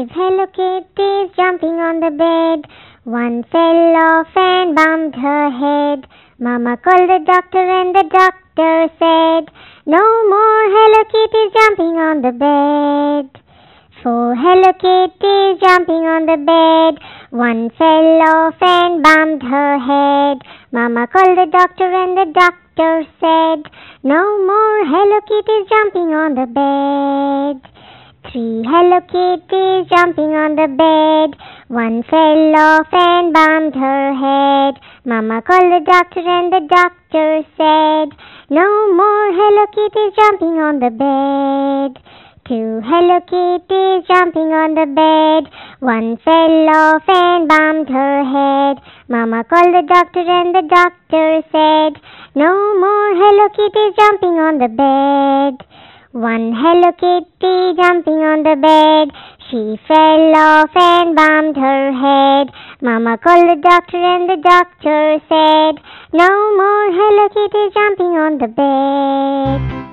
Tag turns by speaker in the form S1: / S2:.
S1: Five Hello Kitties jumping on the bed. One fell off and bumped her head. Mama called the doctor and the doctor said, No more Hello Kitties jumping on the bed. Four Hello Kitties jumping on the bed. One fell off and bumped her head. Mama called the doctor and the doctor said, No more Hello Kitties jumping on the bed. Three Hello Kitties jumping on the bed. One fell off and bumped her head. Mama called the doctor and the doctor said, No more Hello Kitties jumping on the bed. Two Hello Kitties jumping on the bed. One fell off and bumped her head. Mama called the doctor and the doctor said, No more Hello Kitties jumping on the bed. One Hello Kitty jumping on the bed. She fell off and bumped her head. Mama called the doctor and the doctor said, No more Hello Kitty jumping on the bed.